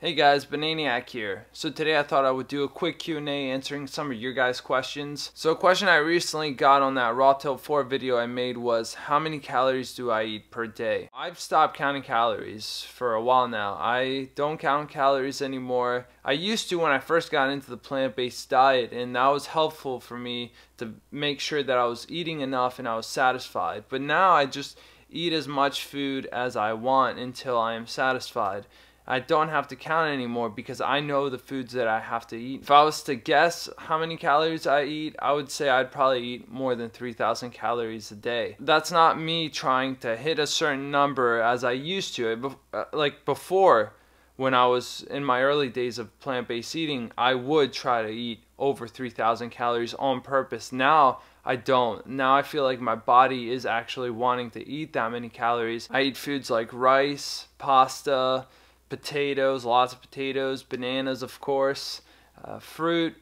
Hey guys, Bananiac here. So today I thought I would do a quick Q&A answering some of your guys' questions. So a question I recently got on that Raw Till 4 video I made was how many calories do I eat per day? I've stopped counting calories for a while now. I don't count calories anymore. I used to when I first got into the plant-based diet and that was helpful for me to make sure that I was eating enough and I was satisfied. But now I just eat as much food as I want until I am satisfied. I don't have to count anymore because I know the foods that I have to eat. If I was to guess how many calories I eat, I would say I'd probably eat more than 3,000 calories a day. That's not me trying to hit a certain number as I used to. Uh, like before, when I was in my early days of plant based eating, I would try to eat over 3,000 calories on purpose. Now, I don't. Now I feel like my body is actually wanting to eat that many calories. I eat foods like rice, pasta, potatoes, lots of potatoes, bananas, of course, uh, fruit,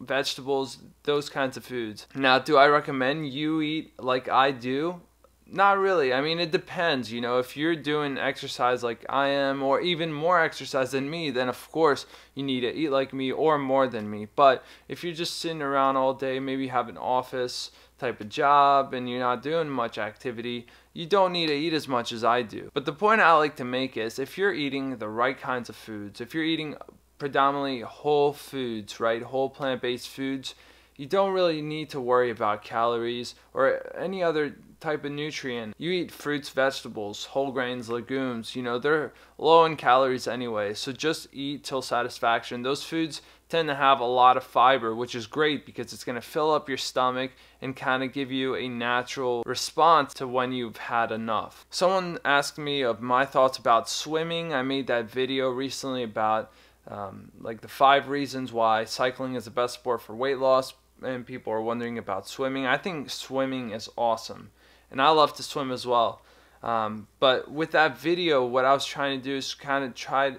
vegetables, those kinds of foods. Now, do I recommend you eat like I do? Not really. I mean, it depends. You know, if you're doing exercise like I am, or even more exercise than me, then of course you need to eat like me or more than me. But if you're just sitting around all day, maybe have an office type of job and you're not doing much activity, you don't need to eat as much as I do. But the point I like to make is if you're eating the right kinds of foods, if you're eating predominantly whole foods, right, whole plant based foods, you don't really need to worry about calories or any other type of nutrient. You eat fruits, vegetables, whole grains, legumes, you know, they're low in calories anyway. So just eat till satisfaction. Those foods tend to have a lot of fiber, which is great because it's going to fill up your stomach and kind of give you a natural response to when you've had enough. Someone asked me of my thoughts about swimming. I made that video recently about um, like the five reasons why cycling is the best sport for weight loss and people are wondering about swimming. I think swimming is awesome and I love to swim as well. Um, but with that video, what I was trying to do is kind of try.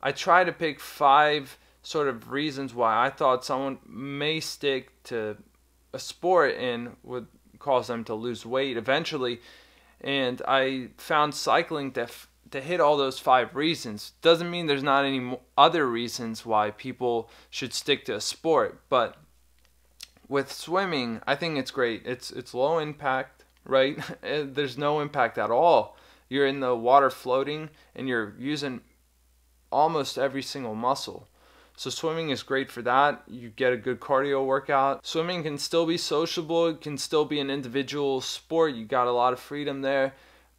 I try to pick five sort of reasons why I thought someone may stick to a sport and would cause them to lose weight eventually. And I found cycling to to hit all those five reasons. Doesn't mean there's not any other reasons why people should stick to a sport, but with swimming, I think it's great. It's it's low impact right? Eh, there's no impact at all. You're in the water floating and you're using almost every single muscle. So swimming is great for that. You get a good cardio workout. Swimming can still be sociable, it can still be an individual sport. You got a lot of freedom there.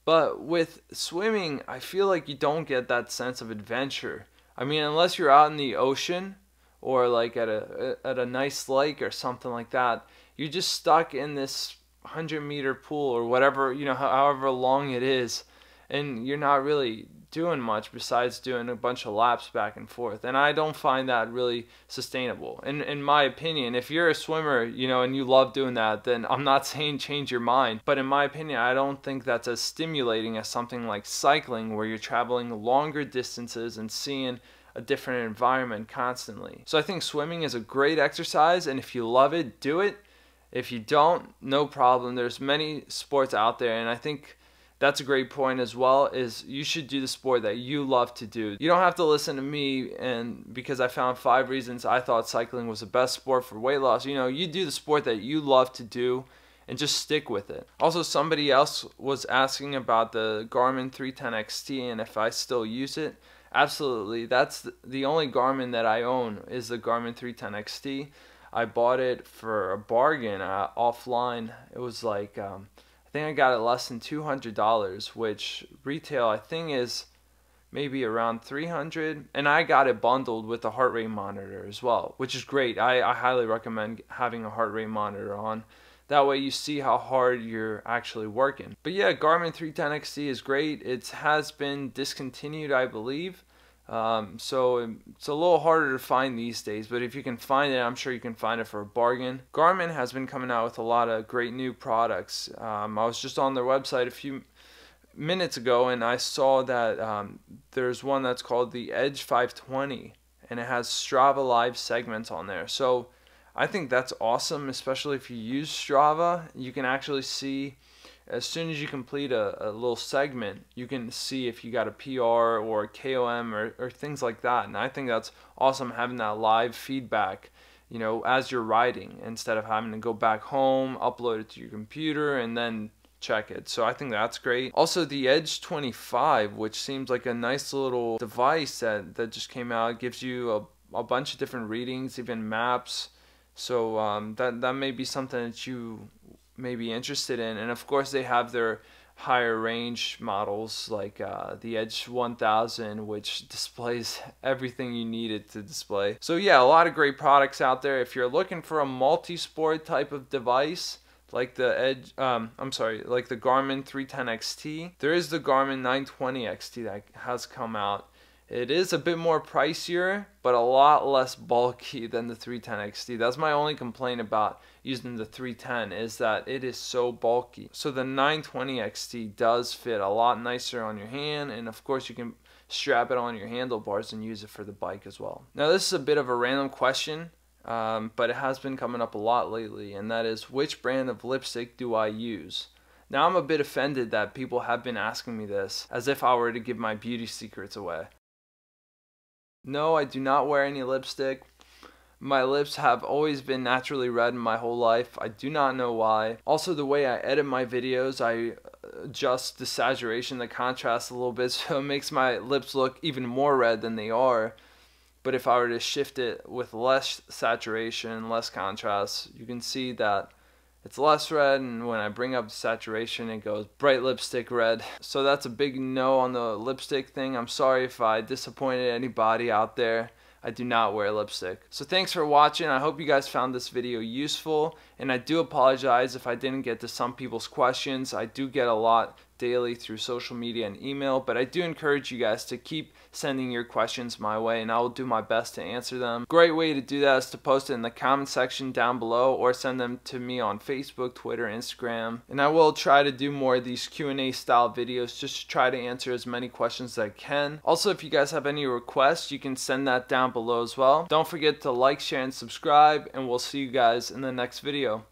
But with swimming, I feel like you don't get that sense of adventure. I mean, unless you're out in the ocean or like at a at a nice lake or something like that, you're just stuck in this 100 meter pool or whatever, you know, however long it is, and you're not really doing much besides doing a bunch of laps back and forth. And I don't find that really sustainable. In in my opinion, if you're a swimmer, you know, and you love doing that, then I'm not saying change your mind, but in my opinion, I don't think that's as stimulating as something like cycling where you're traveling longer distances and seeing a different environment constantly. So I think swimming is a great exercise and if you love it, do it if you don't, no problem. There's many sports out there, and I think that's a great point as well is you should do the sport that you love to do you don't have to listen to me and because i found five reasons i thought cycling was the best sport for weight loss you know you do the sport that you love to do and just stick with it also somebody else was asking about the garmin 310 xt and if i still use it absolutely. That's the only garmin that i own is the garmin 310 xt I bought it for a bargain uh, offline. It was like um, I think I got it less than two hundred dollars, which retail I think is maybe around 300 and i got it bundled with a heart rate monitor as well which is great. I, I highly recommend having a heart rate monitor on. That way you see how hard you're actually working. But yeah garmin 310 xt is great. It has been discontinued i believe um, so it's a little harder to find these days, but if you can find it, I'm sure you can find it for a bargain. Garmin has been coming out with a lot of great new products. Um, I was just on their website a few minutes ago and I saw that um, there's one that's called the Edge 520 and it has Strava Live segments on there. So I think that's awesome, especially if you use Strava. You can actually see as soon as you complete a, a little segment, you can see if you got a PR or a KOM or, or things like that. And I think that's awesome having that live feedback, you know, as you're writing instead of having to go back home, upload it to your computer, and then check it. So I think that's great. Also the Edge 25, which seems like a nice little device that, that just came out. It gives you a, a bunch of different readings, even maps. So um, that, that may be something that you may be interested in. And of course they have their higher range models like uh, the Edge 1000 which displays everything you need it to display. So yeah, a lot of great products out there. If you're looking for a multi-sport type of device, like the Edge, um, I'm sorry, like the Garmin 310 XT. There is the Garmin 920 XT that has come out. It is a bit more pricier, but a lot less bulky than the 310 XT. That's my only complaint about using the 310 is that it is so bulky. So the 920 XT does fit a lot nicer on your hand, and of course you can strap it on your handlebars and use it for the bike as well. Now this is a bit of a random question, um, but it has been coming up a lot lately, and that is which brand of lipstick do I use? Now I'm a bit offended that people have been asking me this as if I were to give my beauty secrets away. No, I do not wear any lipstick. My lips have always been naturally red in my whole life. I do not know why. Also, the way I edit my videos, I uh, adjust the saturation, the contrast a little bit, so it makes my lips look even more red than they are. But if I were to shift it with less saturation, less contrast, you can see that it's less red and when I bring up saturation it goes bright lipstick red. So that's a big no on the lipstick thing. I'm sorry if I disappointed anybody out there. I do not wear lipstick. So thanks for watching. I hope you guys found this video useful and I do apologize if I didn't get to some people's questions. I do get a lot daily through social media and email, but I do encourage you guys to keep sending your questions my way and I will do my best to answer them. Great way to do that is to post it in the comment section down below or send them to me on Facebook, Twitter, Instagram. And I will try to do more of these Q&A style videos just to try to answer as many questions as I can. Also, if you guys have any requests, you can send that down below as well. Don't forget to like, share, and subscribe, and we'll see you guys in the next video.